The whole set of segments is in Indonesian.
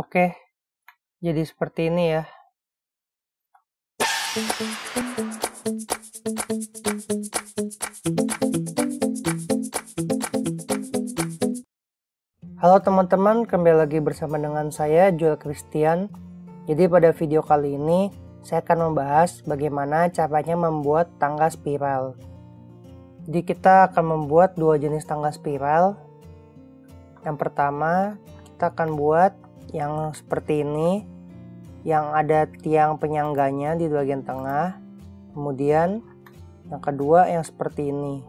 Oke, jadi seperti ini ya. Halo teman-teman, kembali lagi bersama dengan saya Joel Christian. Jadi pada video kali ini saya akan membahas bagaimana caranya membuat tangga spiral. Jadi kita akan membuat dua jenis tangga spiral. Yang pertama, kita akan buat yang seperti ini yang ada tiang penyangganya di bagian tengah. Kemudian yang kedua yang seperti ini.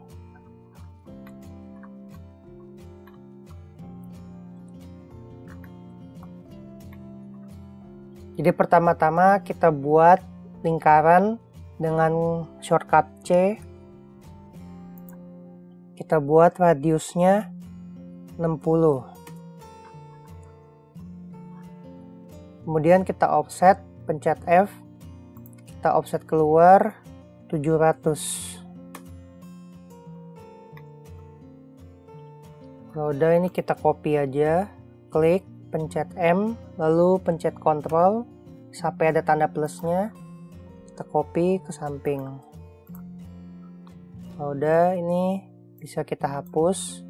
Jadi pertama-tama kita buat lingkaran dengan shortcut C. Kita buat radiusnya 60. Kemudian kita offset, pencet F. Kita offset keluar 700. Kalau udah ini kita copy aja, klik pencet M, lalu pencet Ctrl sampai ada tanda plusnya, kita copy ke samping. Kalau udah ini bisa kita hapus.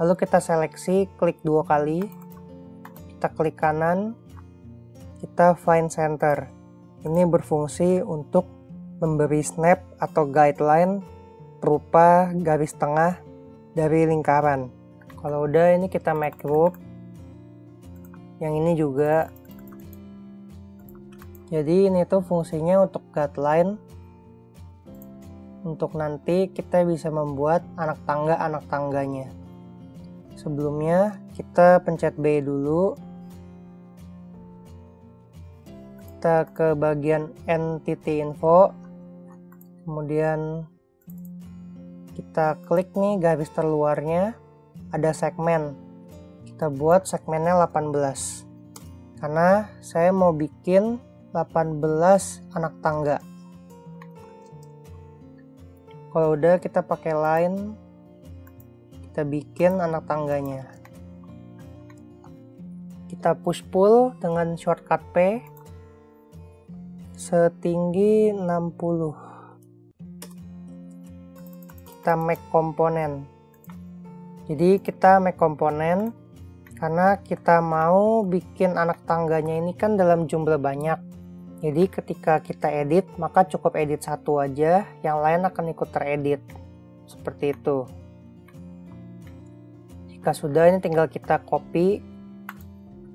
Lalu kita seleksi, klik dua kali, kita klik kanan, kita find center. Ini berfungsi untuk memberi snap atau guideline berupa garis tengah dari lingkaran. Kalau udah ini kita make group. Yang ini juga. Jadi ini tuh fungsinya untuk guideline. Untuk nanti kita bisa membuat anak tangga anak tangganya. Sebelumnya kita pencet B dulu kita ke bagian entity info. Kemudian kita klik nih garis terluarnya ada segmen. Kita buat segmennya 18 karena saya mau bikin 18 anak tangga. Kalau udah kita pakai line. Kita bikin anak tangganya. Kita push pull dengan shortcut P setinggi 60 kita make komponen. Jadi kita make komponen karena kita mau bikin anak tangganya ini kan dalam jumlah banyak. Jadi ketika kita edit maka cukup edit satu aja yang lain akan ikut teredit. Seperti itu. Jika sudah ini tinggal kita copy.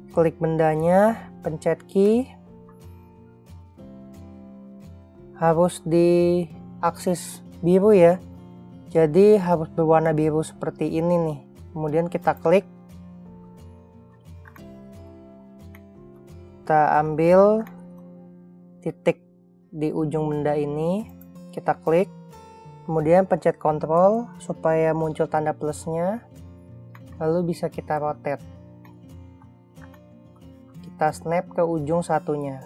Klik bendanya pencet key harus di aksis biru ya. Jadi harus berwarna biru seperti ini nih. Kemudian kita klik. Kita ambil titik di ujung benda ini. Kita klik. Kemudian pencet Ctrl supaya muncul tanda plusnya. Lalu bisa kita rotate. Kita snap ke ujung satunya.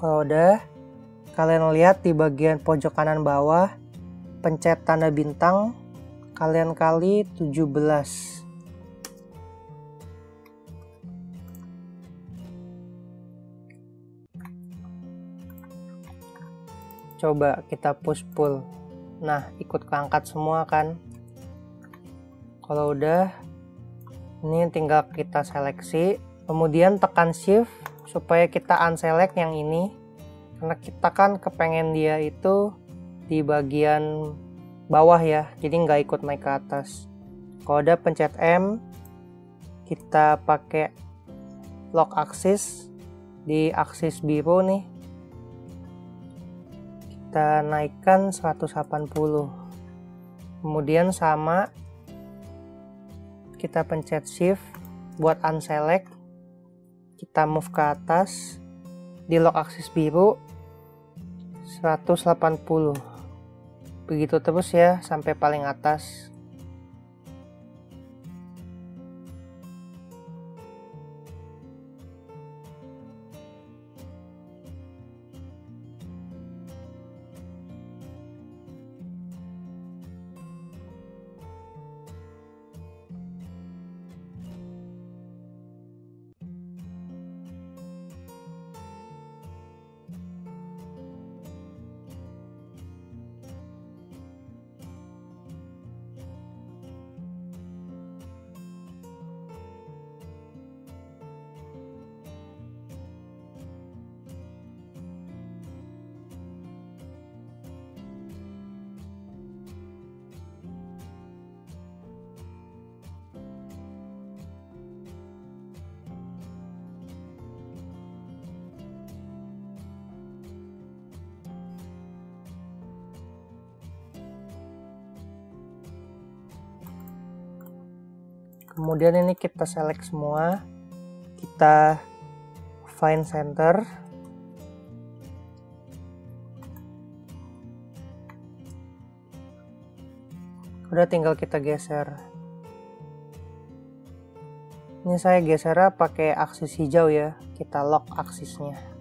Kalau udah kalian lihat di bagian pojok kanan bawah pencet tanda bintang kalian kali 17 coba kita push pull. Nah ikut keangkat semua kan? Kalau udah ini tinggal kita seleksi. Kemudian tekan shift supaya kita unselect yang ini karena kita kan kepengen dia itu di bagian bawah ya jadi nggak ikut naik ke atas. Kalau udah pencet M kita pakai lock axis di aksis biru nih. Kita naikkan 180 kemudian sama kita pencet shift buat unselect. Kita move ke atas di lock axis biru 180 begitu terus ya sampai paling atas kemudian ini kita select semua. Kita find center. Udah tinggal kita geser. Ini saya geser pakai aksis hijau ya. Kita lock aksisnya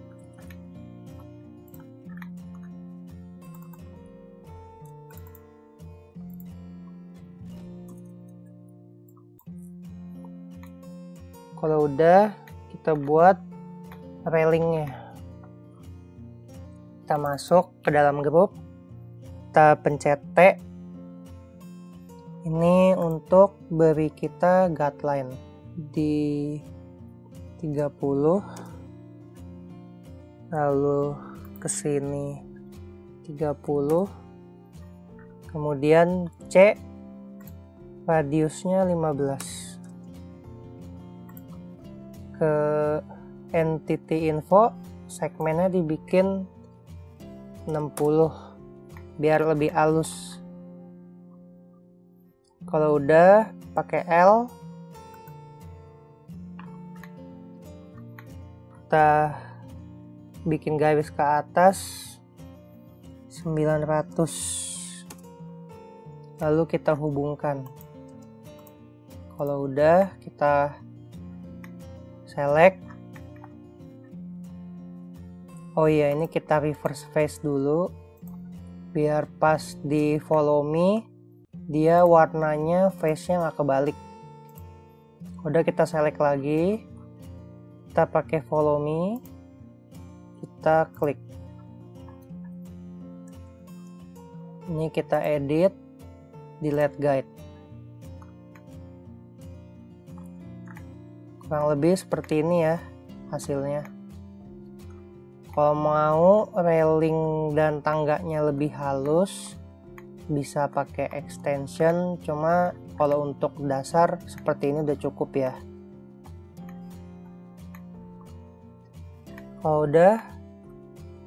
kalau udah kita buat railingnya. Kita masuk ke dalam grup kita pencet T. Ini untuk beri kita guideline di 30 lalu ke sini 30 kemudian C radiusnya 15 ke entity info segmennya dibikin 60 biar lebih halus. Kalau udah pakai L. Kita bikin garis ke atas 900 lalu kita hubungkan. Kalau udah kita select. Oh iya ini kita reverse face dulu. Biar pas di follow me dia warnanya face nya nggak kebalik. Udah kita select lagi. Kita pakai follow me. Kita klik. Ini kita edit delete guide kurang lebih seperti ini ya hasilnya. Kalau mau railing dan tangganya lebih halus bisa pakai extension cuma kalau untuk dasar seperti ini udah cukup ya. Kalau udah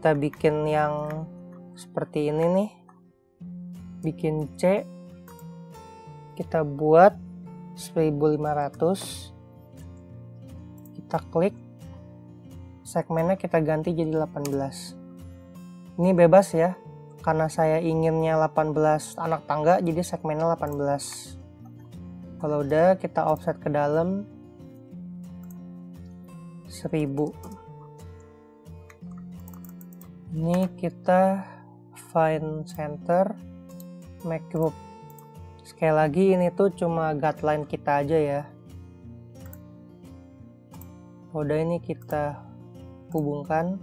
kita bikin yang seperti ini nih. Bikin C kita buat 1500 kita klik segmennya kita ganti jadi 18 ini bebas ya karena saya inginnya 18 anak tangga jadi segmennya 18 kalau udah kita offset ke dalam 1000 ini kita find center make group. Sekali lagi ini tuh cuma guideline kita aja ya udah ini kita hubungkan.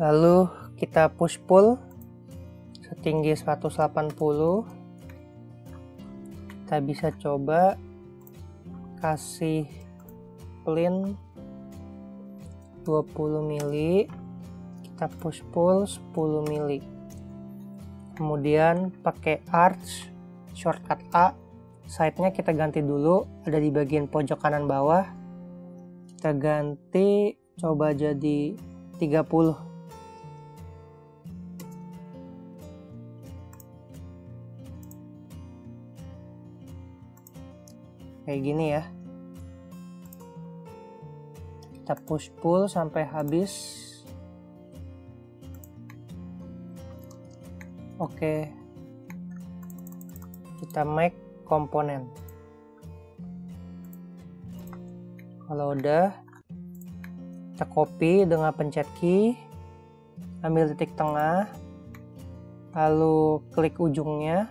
Lalu kita push pull setinggi 180 kita bisa coba kasih plin 20 mili. Kita push pull 10 mili. Kemudian pakai arch shortcut A side-nya kita ganti dulu ada di bagian pojok kanan bawah. Kita ganti coba jadi 30 kayak gini ya. Kita push pull sampai habis. Oke. Kita make komponen. Kalau udah kita copy dengan pencet key ambil titik tengah lalu klik ujungnya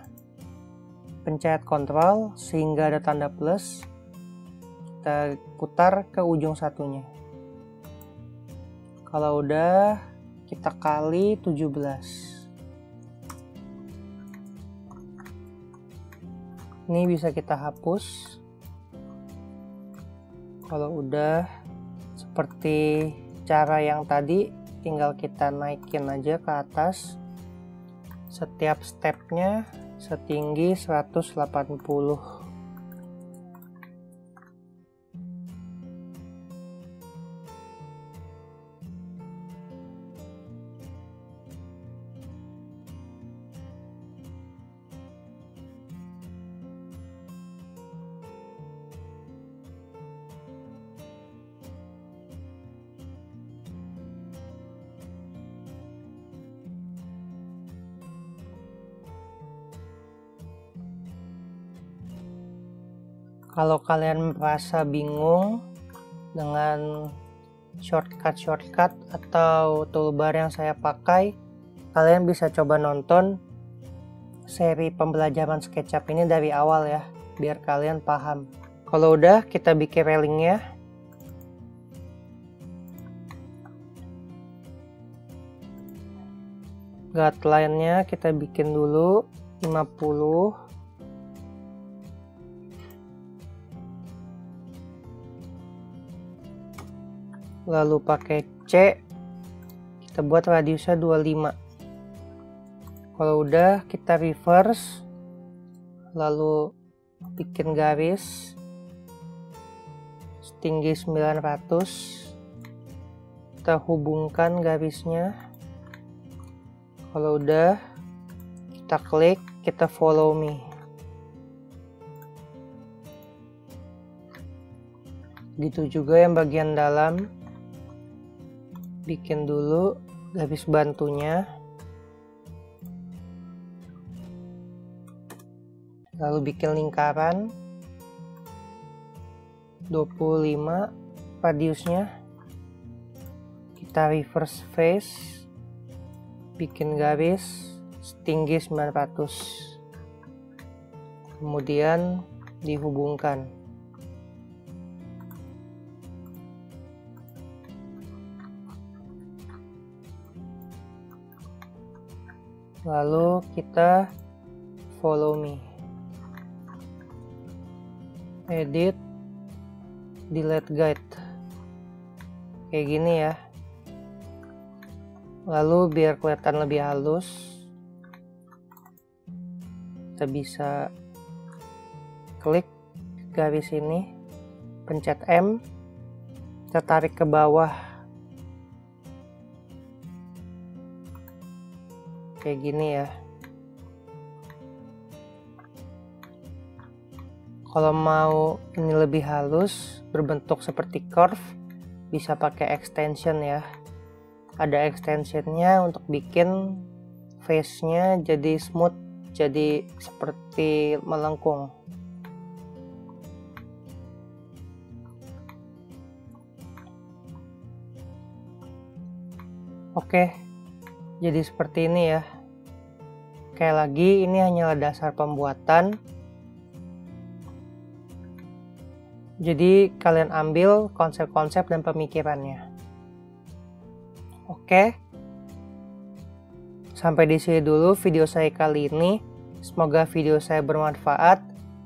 pencet kontrol sehingga ada tanda plus kita putar ke ujung satunya. Kalau udah kita kali 17 ini bisa kita hapus. Kalau udah seperti cara yang tadi tinggal kita naikin aja ke atas. Setiap stepnya setinggi 180 Kalau kalian merasa bingung dengan shortcut-shortcut atau toolbar yang saya pakai, kalian bisa coba nonton seri pembelajaran SketchUp ini dari awal ya, biar kalian paham. Kalau udah, kita bikin railingnya. Guideline-nya kita bikin dulu 50 lalu pakai C. Kita buat radiusnya 25 kalau udah kita reverse. Lalu bikin garis. Setinggi 900 kita hubungkan garisnya. Kalau udah kita klik kita follow me. Gitu juga yang bagian dalam bikin dulu garis bantunya. Lalu bikin lingkaran. 25 radiusnya. Kita reverse face bikin garis setinggi 900 kemudian dihubungkan lalu kita follow me. Edit delete guide. Kayak gini ya. Lalu biar kelihatan lebih halus kita bisa klik garis ini pencet M kita tarik ke bawah kayak gini ya. Kalau mau ini lebih halus berbentuk seperti curve bisa pakai extension ya. Ada extensionnya untuk bikin face nya jadi smooth jadi seperti melengkung. Oke jadi seperti ini ya. Sekali lagi ini hanyalah dasar pembuatan. Jadi kalian ambil konsep-konsep dan pemikirannya. Oke. Sampai di sini dulu video saya kali ini. Semoga video saya bermanfaat.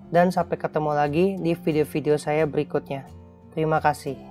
Dan sampai ketemu lagi di video-video saya berikutnya. Terima kasih